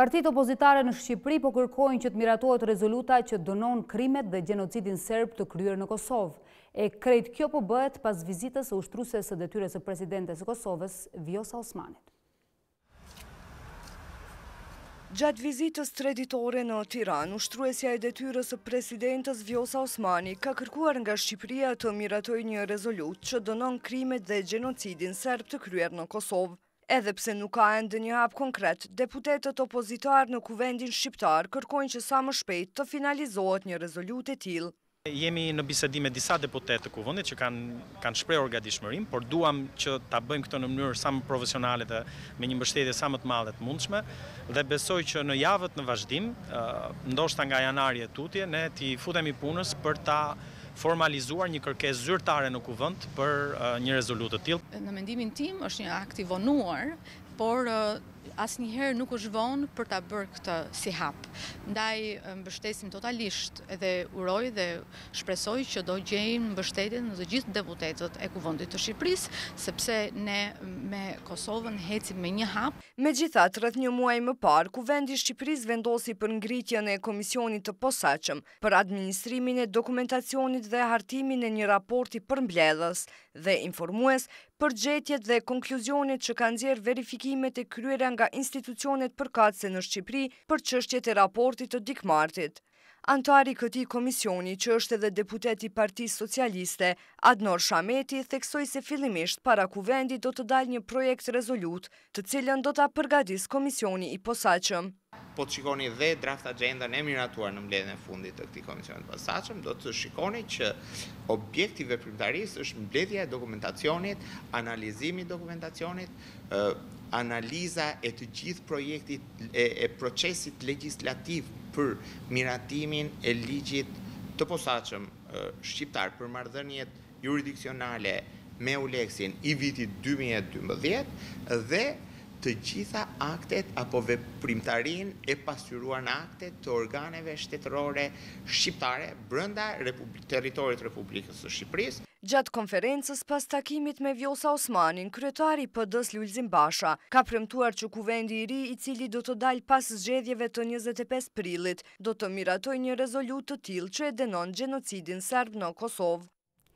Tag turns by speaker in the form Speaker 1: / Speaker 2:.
Speaker 1: Partitë opozitare në Shqipëri po kërkojnë që të miratohet rezoluta që dënon krimet dhe gjenocidin serb të kryer në Kosovë. E krejt kjo po bëhet pas vizitës së ushtrueses së detyrës së presidentes së Kosovës, Vjosa Osmanit.
Speaker 2: Gjatë vizitës tre ditore në Tiranë, ushtruesja e detyrës së presidentes Vjosa Osmani ka kërkuar nga Shqipëria të miratojë një rezolutë që dënon krimet dhe gjenocidin serb të kryer në Kosovë. Edhe pse nuk ka ende një hap konkret, deputetët opozitarë në Kuvendin shqiptar kërkojnë që sa më shpejt të finalizohet një rezolutë e tillë.
Speaker 3: Jemi në bisedim me disa deputetë të Kuvendit që kanë shprehur gatishmërinë, por duam që ta bëjmë këtë në mënyrë sa më profesionale dhe me një mbështetje sa më të madhe të mundshme dhe besoj që në javët në vazhdim, ndoshta nga janari e tutje, ne t'i futemi punës për ta formalizuar një kërkesë zyrtare në Kuvend për një rezolutë të tillë.
Speaker 4: Në mendimin tim është një akt i vonuar, por asnjëherë nuk është vonë për ta bërë këtë si hap. Ndaj mbështesim totalisht edhe uroj dhe shpresoj që do gjejmë mbështetje në të gjithë deputetët e Kuvendit të Shqipërisë, sepse ne me Kosovën ecim me një
Speaker 2: hap. Megjithatë, rreth një muaj më parë, Kuvendi i Shqipërisë vendosi për ngritjen e komisionit të posaçëm, për administrimin e dokumentacionit dhe hartimin e një raporti përmbledhës dhe informues për gjetjet dhe konkluzionet që kanë nxjerrë verifikimet e kryera nga institucionet përkatëse në Shqipëri për çështjet e raportit të Dick Martit. Anëtar i këtij komisioni, që është edhe deputet i Partisë Socialiste, Adnor Shameti, theksoi se fillimisht para Kuvendit do të dalë një projekt rezolutë të cilën do ta përgatisë komisioni i posaçëm.
Speaker 5: Po të shikoni dhe draft axhendën e miratuar në mbledhjen e fundit të këtij komisioni të posaçëm, do të shikoni që objekt i veprimtarisë është mbledhja e dokumentacionit, analizimi i dokumentacionit, analiza e të gjithë projektit e procesit legjislativ për miratimin e ligjit të posaçëm shqiptar për marrëdhëniet juridiksionale me EULEX-in i vitit dy mijë e dymbëdhjetë dhe të gjitha aktet apo veprimtarinë e pasqyruar në akte të organeve shtetërore shqiptare brenda territorit të Republikës së Shqipërisë.
Speaker 2: Gjatë konferencës pas takimit me Vjosa Osmanin, kryetari i PD-së Lulzim Basha, ka premtuar që Kuvendi i ri i cili do të dalë pas zgjedhjeve të njëzet e pesë prillit, do të miratojë një rezolutë të tillë që e dënon gjenocidin serb në Kosovë.